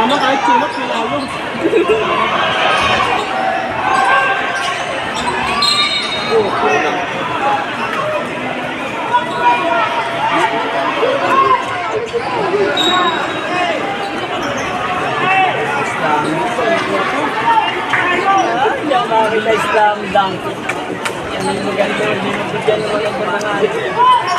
Tama kahit sumat, pinalo. Oh, kulang. Yung Islam dunk. Yan yung maganda. Hindi mo bigyan ng walang banangan.